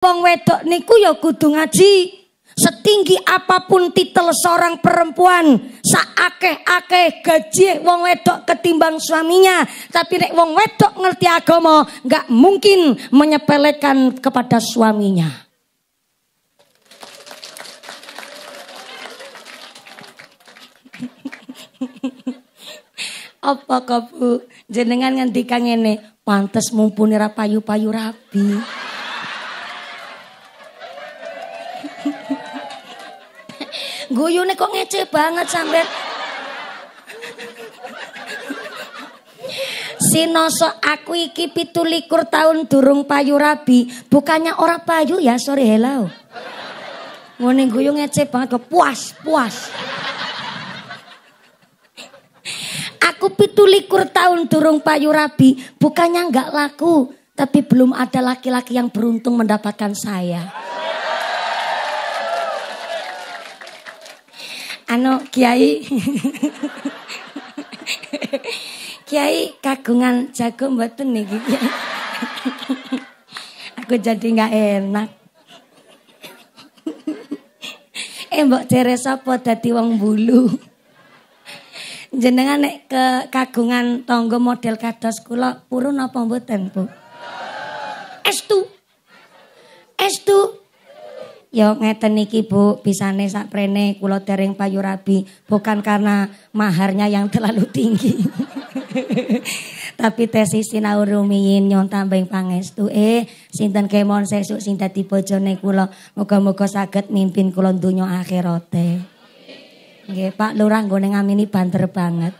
Wong wedok niku ya kudu ngaji. Setinggi apa pun titel seorang perempuan, saakeh-akeh gaji wong wedok ketimbang suaminya, tapi nek wong wedok ngerti agama, nggak mungkin menyepelekan kepada suaminya. Apa kok Bu? Jenengan ngendikan ngene, pantes mumpuni ra payu-payu. Guyune kok ngece banget sampai Sinoso aku iki pitulikur tahun durung payu rabi. Bukannya ora payu ya sorry hello. Ngene guyu ngece banget kok puas puas. Aku pitulikur tahun durung payu rabi. Bukannya nggak laku Tapi belum ada laki-laki yang beruntung mendapatkan saya anu Kiai Kiai kagungan jago mboten niki Aku jadi nggak enak. eh mbok cere sapa dadi wong bulu. Jenengan nek ke kagungan tangga model kados kula purun apa mboten, Bu? Estu. Ya ngeten niki Bu, bisane sak prene kula dereng payu rabi, bukan karena maharnya yang terlalu tinggi. Tapi tesi sinau rumiyin nyon tambeng pangestu eh sinten kemon sesuk sing dadi bojone kula muga-muga saged mimpin kula donya akhirate. Nggih Pak Lurah nggone ngamini banter banget.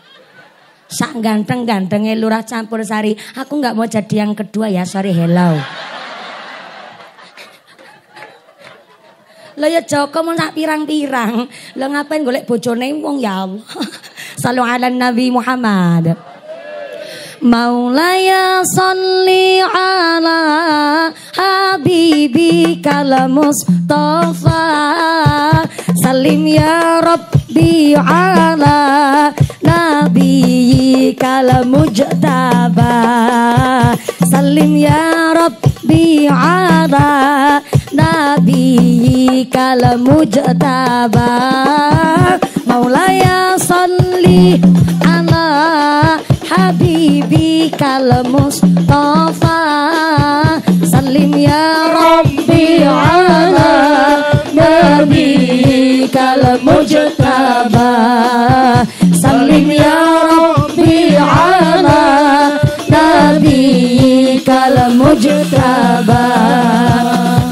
Sak ganteng-gantenge Lurah campur sari. Aku nggak mau jadi yang kedua ya, sorry hello. Lah ya Joko mau tak pirang-pirang. Lah ngapain golek bojone wong ya Allah. Sallu ala Nabi Muhammad. Maulaya salli ala habibika mustafa Salim ya Rabbi ala nabiyika mujtaba Salim ya Rabbi ala nabiyika mujtaba Maulaya salli ala habibikal mustafa salim ya rabbi ala nabikal mujtaba salim ya rabbi ala nabikal mujtaba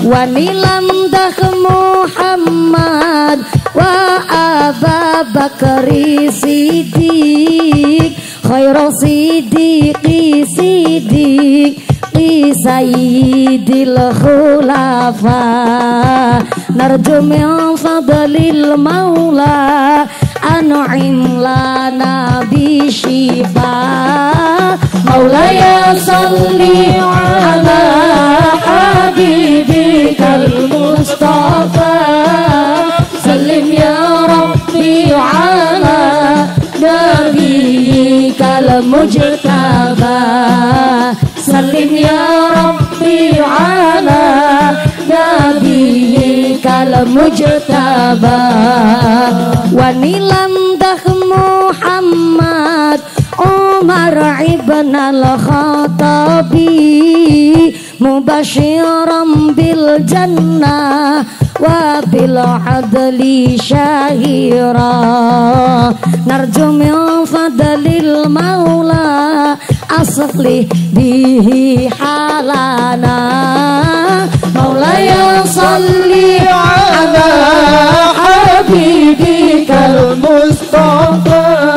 wanilam dah Muhammad wa Aba Bakri Siddiq khairu siddiqi siddiqi sayyidil khulafa. Narju min fadlil maula an'im lana bi shifa maulaya salli ala habibikal mustafa sallim ya rabbi ala نبيك المجتبى سلم يا ربي على نبيك المجتبى ونلم عمر ابن الخطاب مبشرا بالجنة وبالعدل شاهرا نرجو من فضل المولى أصلح به حالنا مولاي صل على حبيبك المصطفى سلم يا ربي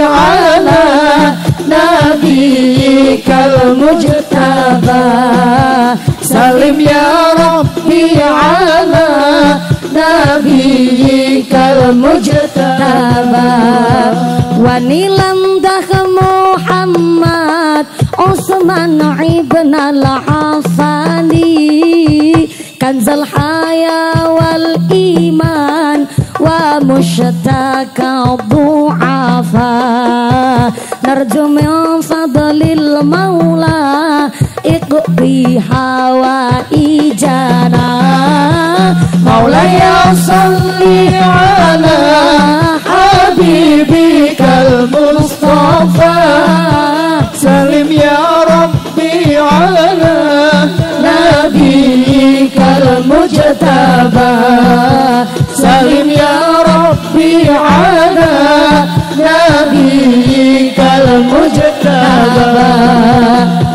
على نبيك المجتبى سلم يا ربي على نبيك المجتبى ونلم دخ محمد عثمان ابن العفاني كنز الحياة والإيمان ومشتاق الضعفاء نرجو من فضل المولى اقضي حوائجنا مولاي صل على حبيبك المصطفى سلم يا ربي على نبيك المجتبى سلم يا ربي على kal mujtaba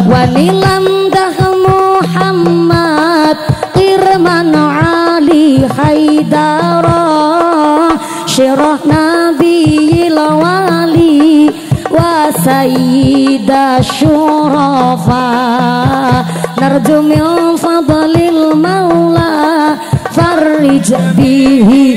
Wanilam dah Muhammad Irman Ali Haidara syirah Nabi wali wa sayyida syurafa narju min fadlil maula farrij bihi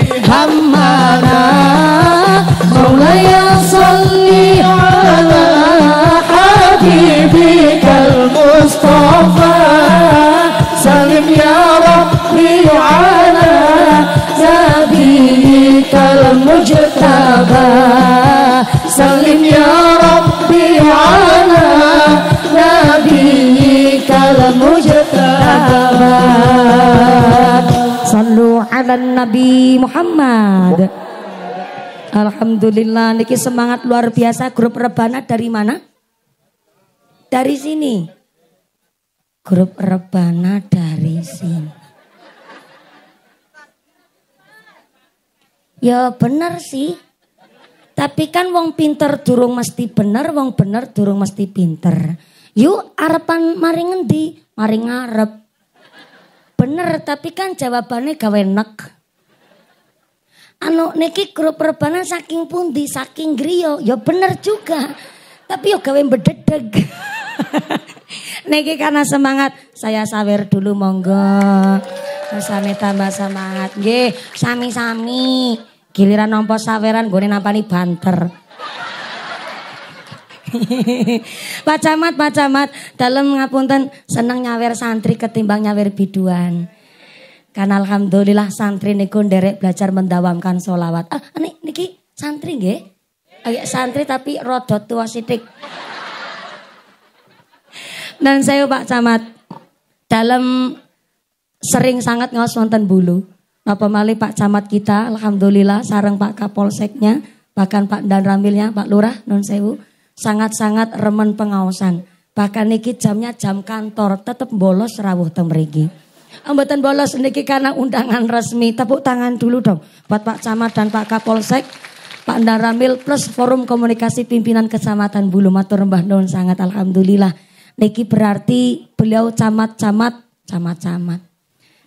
Sallu ala Nabi Muhammad. Alhamdulillah niki semangat luar biasa grup rebana dari mana? Dari sini. Grup rebana dari sini. Ya benar sih. Tapi kan wong pinter durung mesti bener, wong bener durung mesti pinter. Yuk arepan maring ngendi? maring ngarep. Bener, tapi kan jawabannya gawe nek. Anu niki grup rebanan saking pundi, saking griyo, ya bener juga. Tapi yo gawe bededeg. niki karena semangat, saya sawer dulu monggo. Sami tambah semangat. Nggih, sami-sami. Giliran nampa saweran nggone nampani banter. Pak Camat, Pak Camat, dalam ngapunten seneng nyawer santri ketimbang nyawer biduan. Karena alhamdulillah santri niku nderek belajar mendawamkan solawat. Ah, ini niki santri nggih? Agak santri tapi rodot tua sidik. Dan saya Pak Camat dalam sering sangat ngawas wonten bulu. Napa malih Pak Camat kita alhamdulillah sareng Pak Kapolseknya, bahkan Pak Dan Ramilnya, Pak Lurah non sewu sangat-sangat remen pengawasan. Bahkan niki jamnya jam kantor tetap bolos rawuh teng mriki. Mboten bolos niki karena undangan resmi. Tepuk tangan dulu dong buat Pak Camat dan Pak Kapolsek. Pak Daramil plus Forum Komunikasi Pimpinan Kecamatan Bulu Matur Mbah Nun sangat alhamdulillah. Niki berarti beliau camat-camat, camat-camat.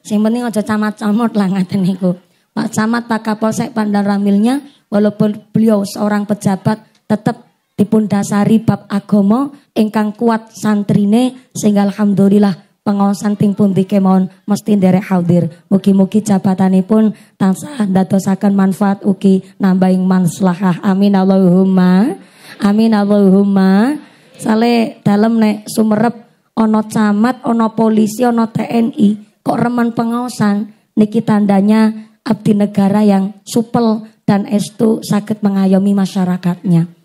Sing penting aja camat-camat lah ngaten niku. Pak Camat, Pak Kapolsek, Pak Daramilnya walaupun beliau seorang pejabat tetap dipun dasari bab agama ingkang kuat santrine sehingga alhamdulillah pengawasan ting pundi kemon mesti nderek hadir. Mugi-mugi jabatanipun tansah ndadosaken manfaat ugi nambahin maslahah. Amin Allahumma. Amin Allahumma. Sale dalam nek sumerep ono camat, ono polisi, ono TNI kok reman pengawasan niki tandanya abdi negara yang supel dan estu sakit mengayomi masyarakatnya.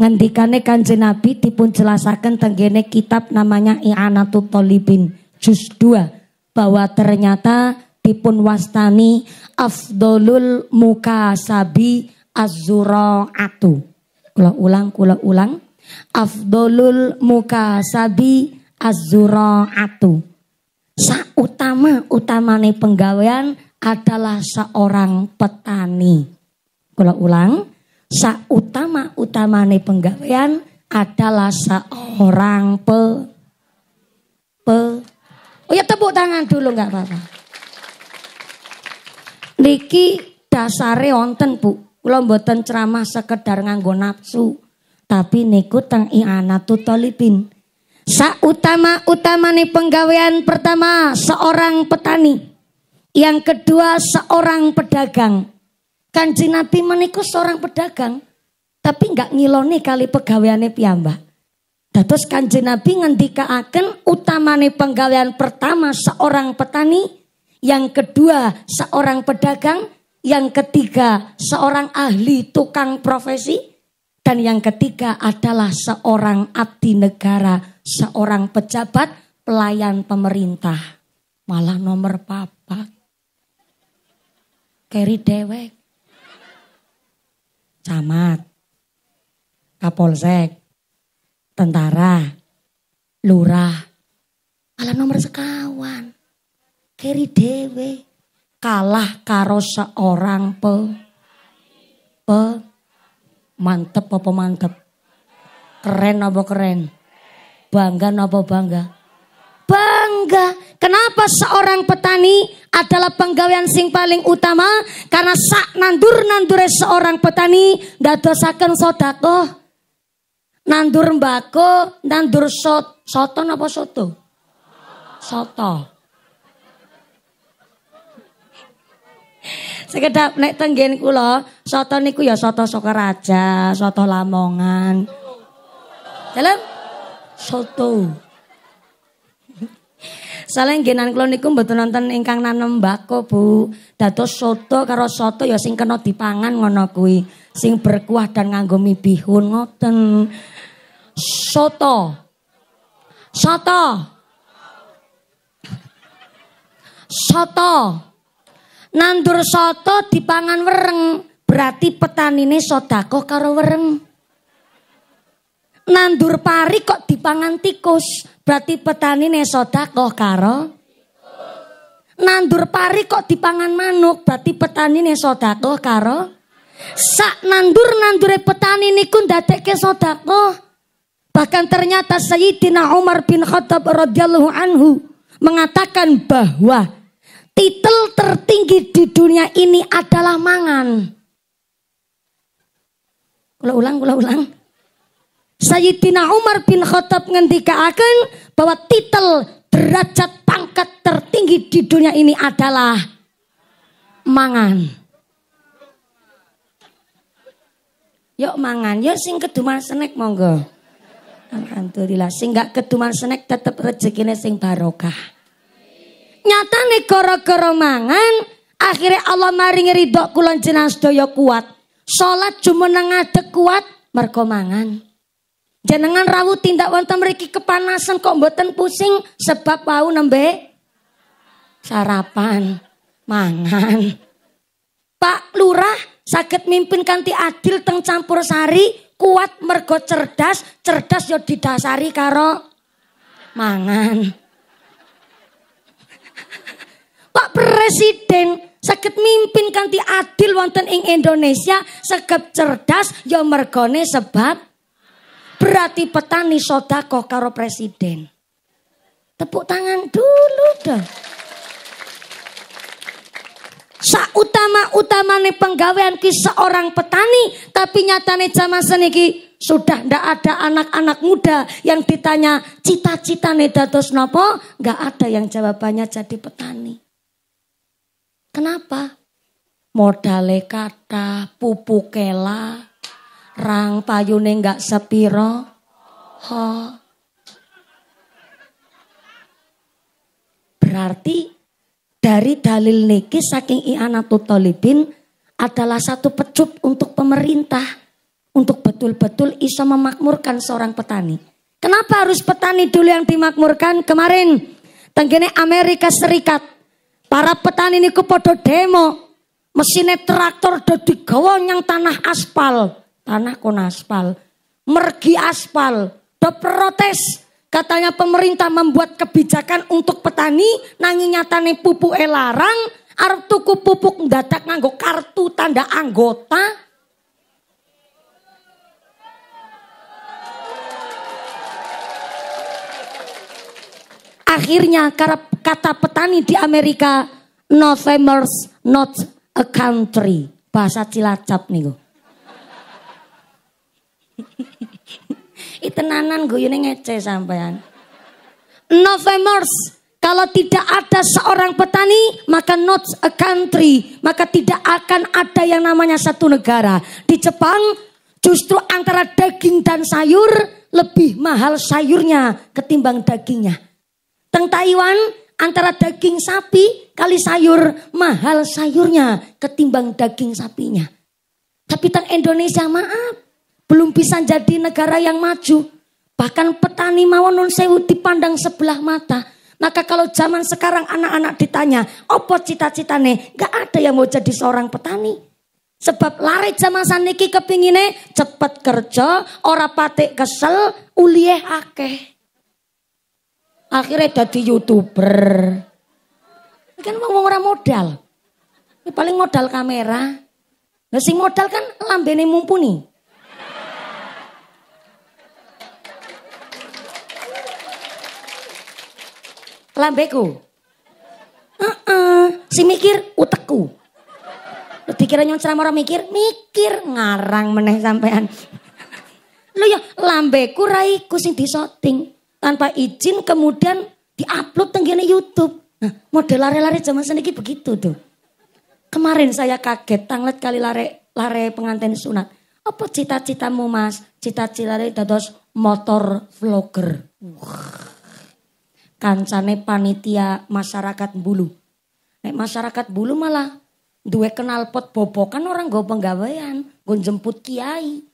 Ngendikane kanjeng Nabi dipun jelasaken tenggene kitab namanya I'anatul Tolibin juz 2 bahwa ternyata dipun wastani afdolul mukasabi atu. Kula ulang, kula ulang. Afdolul mukasabi atu utama utamane penggawean adalah seorang petani. Kalau ulang, utama utamane penggawean adalah seorang pe pe Oh ya tepuk tangan dulu nggak apa-apa. Niki dasare wonten Bu. Kula mboten ceramah sekedar nganggo nafsu, tapi niku teng i'anatu talibin. Sautama utama nih penggawean pertama seorang petani. Yang kedua seorang pedagang. Kanji Nabi meniku seorang pedagang. Tapi nggak ngiloni kali pegawaiannya piyambak. Terus kanji Nabi ngendikaaken nih penggawean pertama seorang petani. Yang kedua seorang pedagang. Yang ketiga seorang ahli tukang profesi. Dan yang ketiga adalah seorang abdi negara, seorang pejabat pelayan pemerintah malah nomor papat. Keri dewek. Camat. Kapolsek. Tentara. Lurah. Malah nomor sekawan. Keri dewe. Kalah karo seorang pe. Pe. Mantep apa mantep? Keren apa keren? Bangga apa bangga? Kenapa seorang petani adalah penggawaian sing paling utama? Karena sak nandur nandure seorang petani dadosaken sodako. Nandur mbako, nandur sot, soto apa soto? Soto. Sekedap nek tenggen kula, soto niku ya soto Sokaraja, soto Lamongan. Dalam soto. Soalnya genan kula niku mboten nonton ingkang nanem mbako, Bu. Dados soto karo soto ya sing kena dipangan ngono kuwi. Sing berkuah dan nganggo mie bihun ngoten. Soto. Soto. Soto. Nandur soto dipangan wereng, berarti petanine sodako karo wereng. Nandur pari kok dipangan tikus, berarti petanine sodako karo Nandur pari kok dipangan manuk, berarti petanine sodako karo Sak nandur nandure petani niku ndadekke sodako. Bahkan ternyata Sayyidina Umar bin Khattab radhiyallahu anhu mengatakan bahwa titel tertinggi di dunia ini adalah mangan. Kula ulang, kula ulang. Sayyidina Umar bin Khattab ngendikaaken bahwa titel derajat pangkat tertinggi di dunia ini adalah mangan. Yuk mangan, yuk sing keduman senek monggo. Alhamdulillah, sing gak keduman senek tetep rezekine sing barokah. Nyatane gara-gara mangan, akhirnya Allah maringi ridho kula jenengan sedaya kuat. Salat jumeneng ngadeg kuat mergo mangan. Jenengan rawuh tindak wonten mriki kepanasan kok mboten pusing sebab wau nembe sarapan, mangan. Pak Lurah sakit mimpin kanthi adil teng campur sari, kuat mergo cerdas, cerdas yo didasari karo mangan. Pak Presiden sakit mimpin kanthi adil wonten ing Indonesia sekep cerdas ya mergone sebab berarti petani sodako karo presiden. Tepuk tangan dulu dong. Sautama-utamane penggawean ki seorang petani, tapi nyatane zaman seniki sudah ndak ada anak-anak muda yang ditanya cita-citane dados nopo, nggak ada yang jawabannya jadi petani. Kenapa? Modale kata, pupuk kela, rang payune nggak sepiro. Ho. Berarti dari dalil niki saking i'anatul talibin adalah satu pecut untuk pemerintah untuk betul-betul bisa memakmurkan seorang petani. Kenapa harus petani dulu yang dimakmurkan? Kemarin tenggene Amerika Serikat para petani niku podo demo mesinnya traktor do digawa yang tanah aspal, tanah kon aspal, mergi aspal, protes Katanya pemerintah membuat kebijakan untuk petani, nanging nyatane pupuk elarang, arep tuku pupuk ndadak nganggo kartu tanda anggota. Akhirnya kata petani di Amerika, no farmers, not a country. Bahasa Cilacap nih Itenanan guyune ngece sampean. Novemers kalau tidak ada seorang petani, maka not a country, maka tidak akan ada yang namanya satu negara. Di Jepang justru antara daging dan sayur lebih mahal sayurnya ketimbang dagingnya. Teng Taiwan antara daging sapi kali sayur mahal sayurnya ketimbang daging sapinya. Tapi teng Indonesia maaf, belum bisa jadi negara yang maju. Bahkan petani mawon nun sewu dipandang sebelah mata. Maka kalau zaman sekarang anak-anak ditanya, apa cita-citane? Gak ada yang mau jadi seorang petani. Sebab lari zaman saniki kepingine cepet kerja, ora patik kesel, ulieh akeh. Akhirnya jadi youtuber. Kan mau orang modal. Ini paling modal kamera. Nah sing modal kan lambene mumpuni. Lambeku. Uh -uh. Si mikir utekku. Dikira nyon ceramah orang mikir, mikir ngarang meneh sampean. Lo ya lambeku raiku sing disoting tanpa izin kemudian diupload tenggine YouTube. Nah, model lare-lare zaman seniki begitu tuh. Kemarin saya kaget tanglet kali lare lare pengantin sunat. Apa cita-citamu mas? Cita-cita dados motor vlogger. Kancane panitia masyarakat bulu. Nek masyarakat bulu malah duwe kenal pot bobokan orang gue penggawean, gue jemput kiai.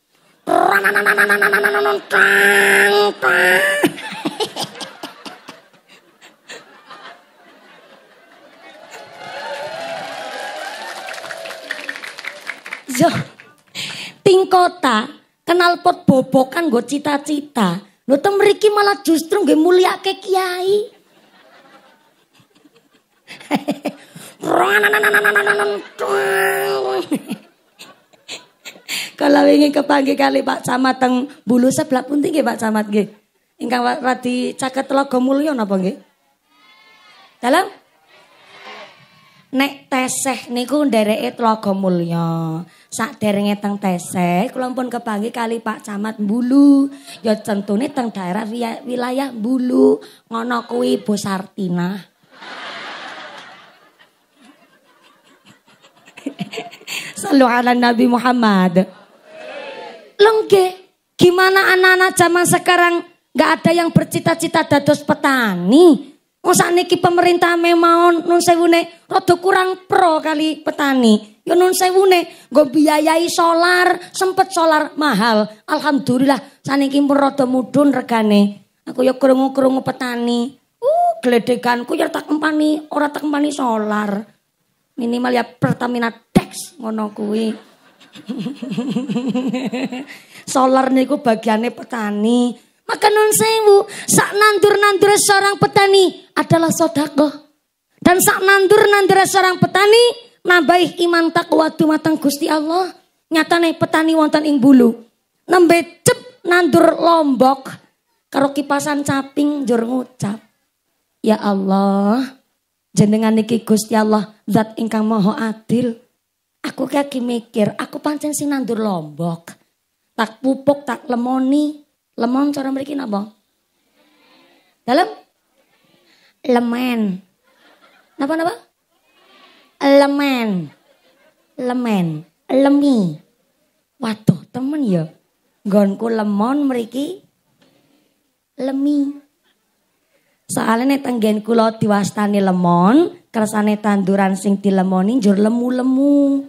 Yo, ting kota kenal pot bobokan gue cita-cita. Lo temeriki malah justru gue mulia ke kiai. Kalau ingin kepanggil kali Pak Camat teng bulu sebelah pun tinggi Pak Camat nggih. Ingkang radi caket telaga mulya napa nggih? Dalam Nek teseh niku ndereke Tlaga Mulya. Sakderenge teng teseh kula pun kepanggih kali Pak Camat Bulu. Ya centune teng daerah wilayah Bulu. Ngono kuwi Bu Sartina. Sallu ala Nabi Muhammad. Lengge, gimana anak-anak zaman sekarang gak ada yang bercita-cita dados petani? Oh niki pemerintah memang nun sewune rada kurang pro kali petani. Ya nun sewune nggo biayai solar, sempet solar mahal. Alhamdulillah saniki pun rada mudhun regane. Aku ya krungu-krungu petani. Uh, gledeganku ya tak empani, ora tak empani solar. Minimal ya Pertamina Dex ngono kuwi. solar niku bagiannya petani. Maka non sewu, sak nandur-nandur seorang petani adalah sodako. Dan sak nandur-nandur seorang petani, nambahi iman takwa dumateng Gusti Allah. Nyatane petani wonten ing bulu. Nembe cep nandur lombok. Karo kipasan caping jur ngucap. Ya Allah, jenengan niki Gusti Allah zat ingkang moho adil. Aku kaki mikir, aku pancen sing nandur lombok. Tak pupuk, tak lemoni, Lemon cara mriki napa? Dalam lemen. Napa napa? Lemen. Lemen, lemi. Waduh, temen ya. Nggonku lemon mriki lemi. Soalnya nek tenggen kula diwastani lemon, kersane tanduran sing dilemoni njur lemu-lemu.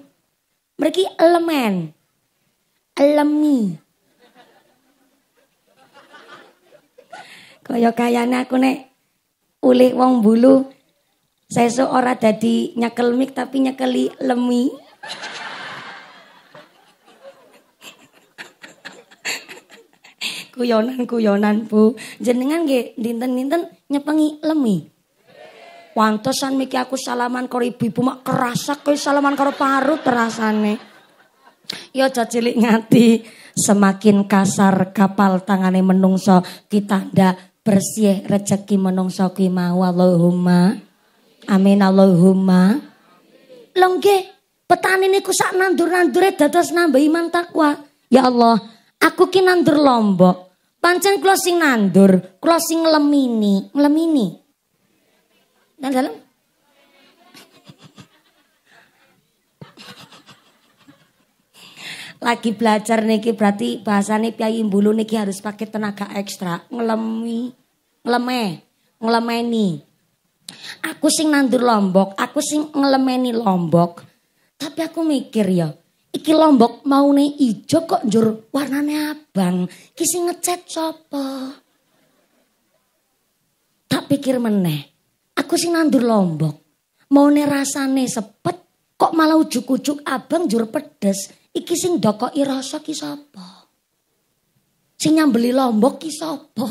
Mriki elemen. Lemi. Kaya kayane aku nek ulih wong bulu sesuk ora dadi nyekel mik tapi nyekeli lemi. Kuyonan-kuyonan Bu. Jenengan nggih dinten-dinten nyepengi lemi. Wantosan miki aku salaman karo ibu-ibu mak kerasa kowe salaman karo parut terasane. Ya aja cilik ngati, semakin kasar kapal tangane menungso kita ndak bersih rezeki menungso ki mau Allahumma. Amin Allahumma. Lengge petani niku sak nandur-nandure dados nambah iman takwa. Ya Allah aku ki nandur lombok. Pancen kula sing nandur kula sing nglemini nglemini dan dalam lagi belajar niki berarti bahasane piyai bulu niki harus pakai tenaga ekstra ngelemi ngeleme ngelemeni aku sing nandur lombok aku sing ngelemeni lombok tapi aku mikir ya Iki lombok maune ijo kok njur warnane abang. Ki sing ngecat sapa? Tak pikir meneh. Aku sing nandur lombok. Maune rasane sepet kok malah ujuk-ujuk abang njur pedes. Iki sing dokoki rasa ki sapa? Sing nyambeli lombok ki sapa?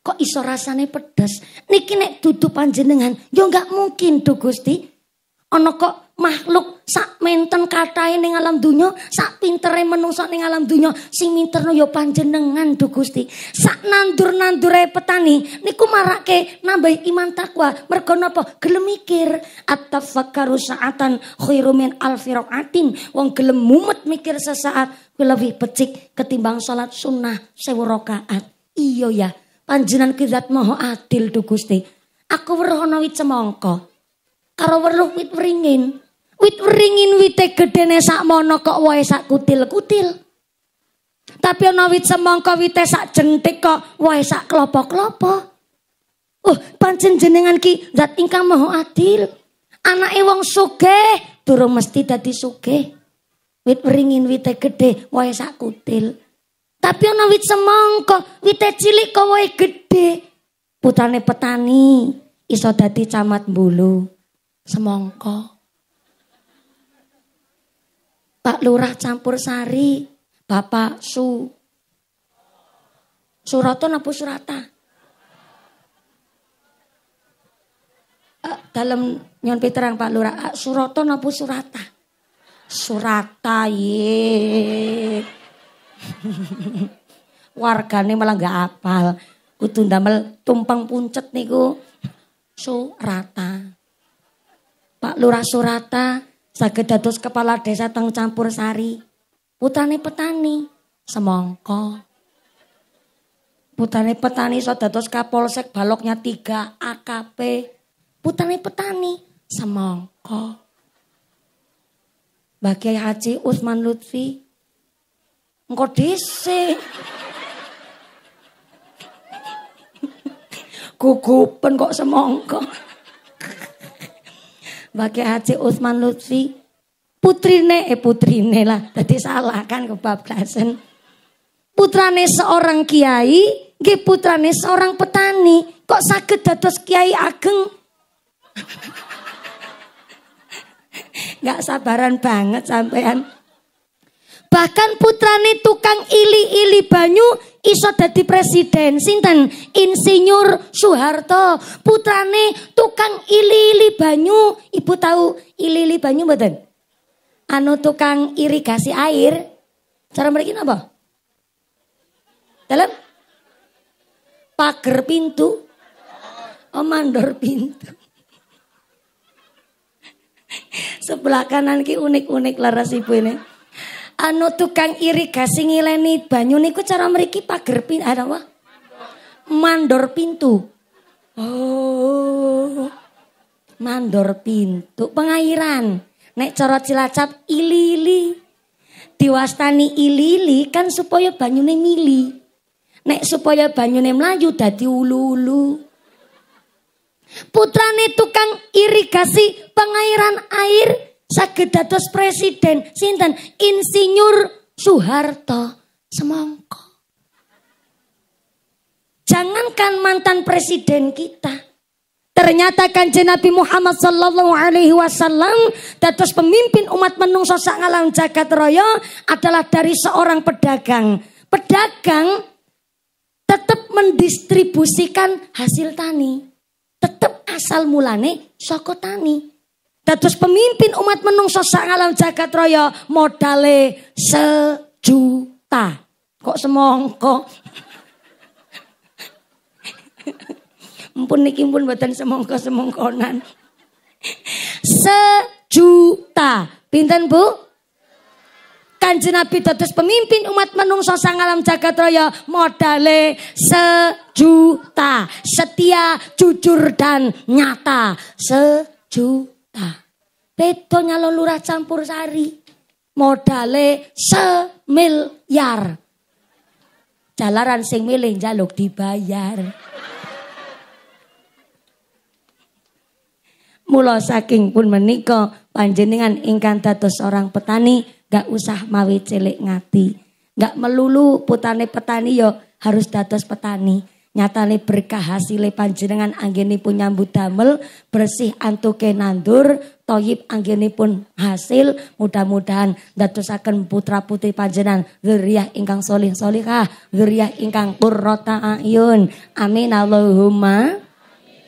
Kok iso rasane pedes? Niki nek dudu panjenengan, yo enggak mungkin, Duh Gusti. Ana kok makhluk sak menten katahe ning alam dunya, sak pintere menungso ning alam dunya, sing minterno ya panjenengan Duh Gusti. Sak nandur-nandure petani niku marake nambah iman takwa. Mergo napa? Gelem mikir, at-tafakkaru sa'atan khairu min alfi Wong gelem mumet mikir sesaat lebih becik ketimbang salat sunnah sewu rakaat. Iya ya, panjenengan ki zat maha adil Duh Gusti. Aku weruh ana wit semangka. Karo weruh wit wringin. Wit wringin wite gedene sakmono kok wae sak kutil-kutil. Tapi ana wit semangka wite sak jentik kok wae sak klopo-klopo. Oh, pancen jenengan ki zat ingkang maha adil. Anake wong sugih durung mesti dadi sugih. Wit wringin wite gede wae sak kutil. Tapi ana wit semangka, wite cilik kok wae gede. Putane petani iso dadi camat bulu. Semangka. Pak Lurah campur sari, Bapak Su. Surato napa surata? Uh, dalam nyon piterang Pak Lurah, uh, Surato napa surata? Surata ye. Wargane malah nggak apal. Kudu ndamel tumpang puncet niku surata. Pak Lurah Surata Saged dados kepala desa teng campur sari. Putrane petani, semongko. Putrane petani so dados kapolsek baloknya tiga AKP. Putrane petani, semongko. Bagi Haji Usman Lutfi. Engko dhisik. Gugupen kok semongko. Bagi Haji Utsman Lutfi. Putrine eh putrine lah. Tadi salah kan kebablasan. Putrane seorang kiai nggih putrane seorang petani. Kok sakit dados kiai ageng? Nggak sabaran banget sampean bahkan putrane tukang ili-ili banyu iso dadi presiden. Sinten? Insinyur Soeharto. Putrane tukang ili-ili banyu. Ibu tahu ili-ili banyu mboten? Anu tukang irigasi air. Cara mereka apa dalam? Pagar pintu. Oh pintu. Sebelah kanan ki unik-unik laras ibu ini anu tukang irigasi ngileni banyu niku cara mriki pager pin ada apa? Mandor pintu. Oh. Mandor pintu pengairan. Nek cara Cilacap ilili. Diwastani ilili kan supaya banyune mili. Nek supaya banyune mlayu dadi ulu-ulu. Putrane tukang irigasi pengairan air saged dados presiden sinten Insinyur Soeharto semongko. Jangankan mantan presiden kita, Ternyata kanjeng Nabi Muhammad sallallahu alaihi wasallam dados pemimpin umat menungso sak ngalam jagat raya adalah dari seorang pedagang. Pedagang tetap mendistribusikan hasil tani. Tetap asal mulane saka tani. Dados pemimpin umat menungso sak alam jagat raya modale sejuta. Kok semongko? Mumpun niki pun mboten semongko-semongkonan. Sejuta. Pinten Bu? Kanjeng Nabi dados pemimpin umat menungso sang alam jagat raya modale sejuta. Setia, jujur dan nyata. Sejuta. Nah, beda nyalon lurah campur sari. Modale semiliar. Jalaran sing milih jaluk dibayar. Mula saking pun menika panjenengan ingkang dados seorang petani gak usah mawi cilik ngati. Gak melulu putane petani yo harus dados petani. Nyatane berkah hasil panjenengan pun nyambut damel bersih antuke nandur toyib pun hasil. Mudah-mudahan dadosaken putra putri panjenengan geriah ingkang solih solihah geriah ingkang qurrata ayun amin. Allahumma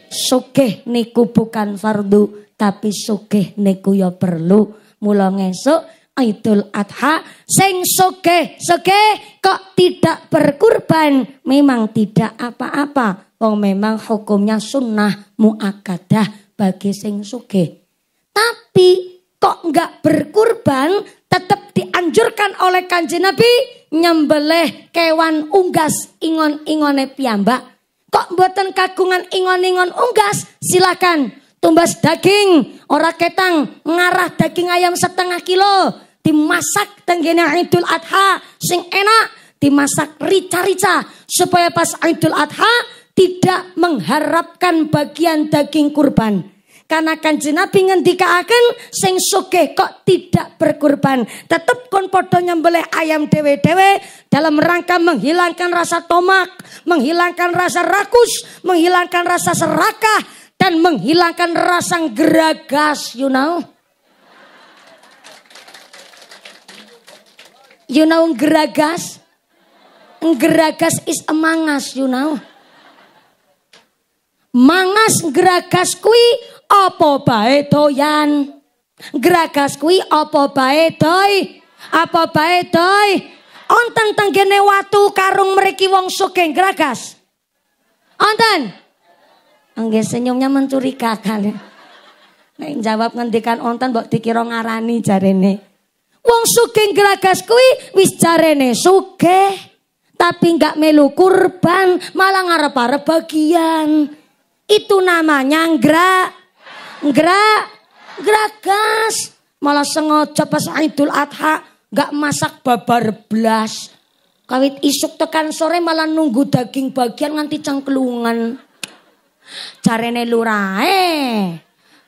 sugih niku bukan fardu tapi sugih niku ya perlu. Mula ngesuk Idul Adha sing sugih. Sugih kok tidak berkurban? Memang tidak apa-apa. Wong memang hukumnya sunnah muakkadah bagi sing sugih. Tapi kok enggak berkurban? Tetap dianjurkan oleh kanjeng Nabi nyembelih kewan unggas ingon-ingone piyambak. Kok buatan kagungan ingon-ingon unggas? Silakan. Tumbas daging, ora ketang, ngarah daging ayam setengah kilo. Dimasak tenggene Idul Adha sing enak, dimasak rica-rica supaya pas Idul Adha tidak mengharapkan bagian daging kurban. Karena kanjeng Nabi ngendikaaken sing sugih kok tidak berkurban. Tetep kon padha nyembelih ayam dewe-dewe dalam rangka menghilangkan rasa tomak, menghilangkan rasa rakus, menghilangkan rasa serakah dan menghilangkan rasa geragas, you know. You know geragas? Geragas is a mangas, you know. Mangas geragas kui apa bae doyan? Gragas kuwi apa bae doi? Apa bae doi? Onten tenggene watu karung mriki wong sugih gragas. Onten. Nggih senyumnya mencurigakan. Nek jawab ngendikan onten mbok dikira ngarani jarene. Wong sugih gragas kuwi wis jarene sugih tapi enggak melu kurban, malah ngarep-arep bagian. Itu namanya ngrak Gerak, gerak gas. Malah sengaja pas Idul Adha gak masak babar belas. Kawit isuk tekan sore malah nunggu daging bagian nganti cengklungan. Carene lurae.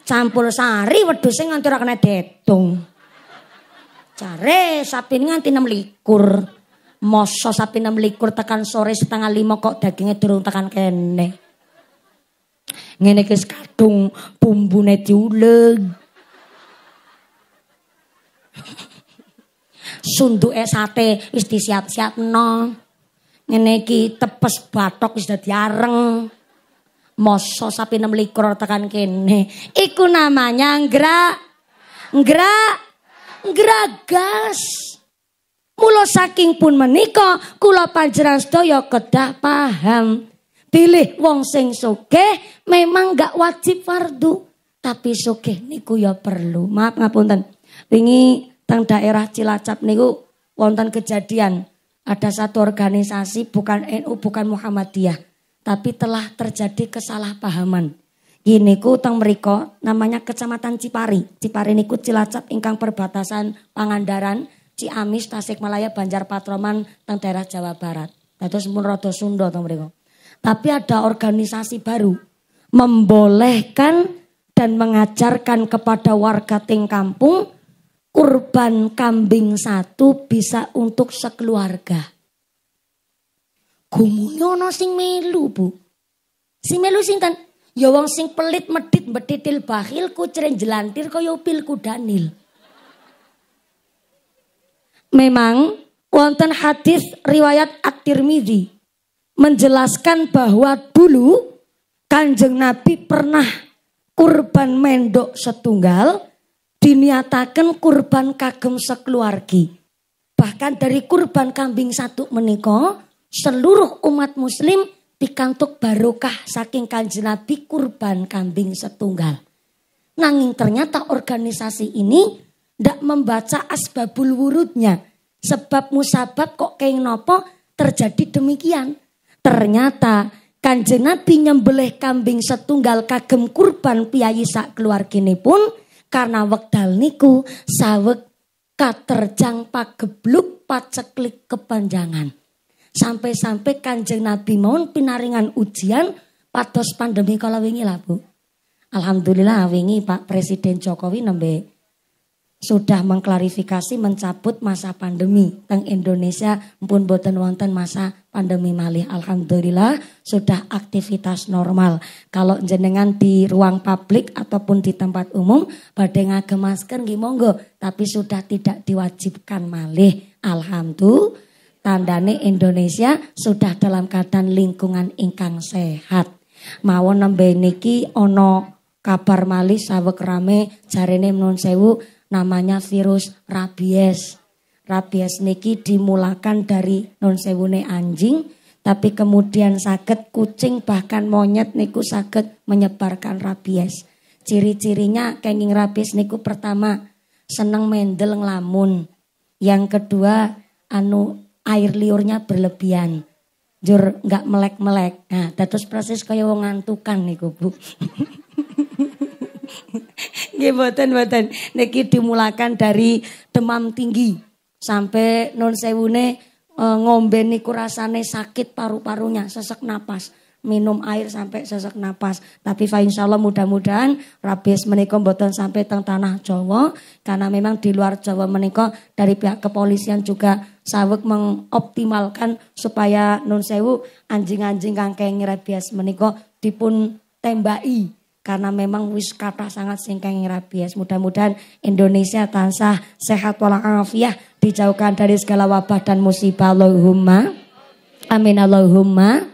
Campur sari wedhuse nganti ora kena detung. Care sapi nganti 6 likur. Moso sapi 6 likur tekan sore setengah lima kok dagingnya durung tekan kene. Ngene iki kadung bumbune diuleg. Sunduke sate wis disiap-siapno. Ngene iki tepes batok wis dadi areng. Moso sapi 6 likur tekan kene. Iku namanya ngrak. Ngrak. Ngragas. Mula saking pun menika kula panjenengan sedaya kedah paham pilih wong sing sugih memang gak wajib fardu tapi sugih niku ya perlu maaf ngapunten wingi teng daerah Cilacap niku wonten kejadian ada satu organisasi bukan NU bukan Muhammadiyah tapi telah terjadi kesalahpahaman Gini ku teng meriko namanya Kecamatan Cipari. Cipari niku Cilacap ingkang perbatasan Pangandaran, Ciamis, Tasikmalaya, Banjar Patroman teng daerah Jawa Barat. Dados mun rada Sunda teng mriko. Tapi ada organisasi baru membolehkan dan mengajarkan kepada warga ting kampung kurban kambing satu bisa untuk sekeluarga. Gumune ana sing melu, Bu. Sing melu sinten? Ya wong sing pelit medit mbetitil bakhil kucren jelantir kaya upil kudanil. Memang wonten hadis riwayat At-Tirmidzi menjelaskan bahwa dulu Kanjeng Nabi pernah kurban mendok setunggal diniatakan kurban kagem sekeluargi. Bahkan dari kurban kambing satu meniko seluruh umat muslim dikantuk barokah saking kanjeng Nabi kurban kambing setunggal. Nanging ternyata organisasi ini tidak membaca asbabul wurudnya. Sebab musabab kok kayak nopo terjadi demikian. Ternyata kanjeng Nabi nyembelih kambing setunggal kagem kurban piyayi sak keluargine pun karena wekdal niku sawek katerjang pagebluk paceklik kepanjangan. Sampai-sampai kanjeng Nabi mohon pinaringan ujian patos pandemi kala wingi lah Bu. Alhamdulillah wingi Pak Presiden Jokowi nembe sudah mengklarifikasi mencabut masa pandemi teng Indonesia. Pun boten wonten masa pandemi malih. Alhamdulillah sudah aktivitas normal. Kalau jenengan di ruang publik ataupun di tempat umum badhe ngagem masker monggo. Tapi sudah tidak diwajibkan malih. Alhamdulillah tandane Indonesia sudah dalam keadaan lingkungan ingkang sehat mawon nembe niki ono kabar malih sawek rame jarene menun sewu namanya virus rabies. Rabies niki dimulakan dari non sewune anjing, tapi kemudian sakit kucing bahkan monyet niku sakit menyebarkan rabies. Ciri-cirinya kenging rabies niku pertama seneng mendel ngelamun. Yang kedua anu air liurnya berlebihan. Jur nggak melek-melek. Nah, terus proses kaya wong ngantukan niku, Bu. Nggih mboten. Niki dimulakan dari demam tinggi sampai non sewune e, ngombe niku rasane sakit paru-parunya, sesek napas. Minum air sampai sesek napas. Tapi fa insyaallah mudah-mudahan rabies menika mboten sampai teng tanah Jawa karena memang di luar Jawa menika dari pihak kepolisian juga sawek mengoptimalkan supaya non sewu anjing-anjing kangkeng rabies menika dipun tembaki karena memang wis kata sangat singkang rabies. Mudah-mudahan Indonesia tansah sehat walafiat, dijauhkan dari segala wabah dan musibah. Allahumma. Amin Allahumma.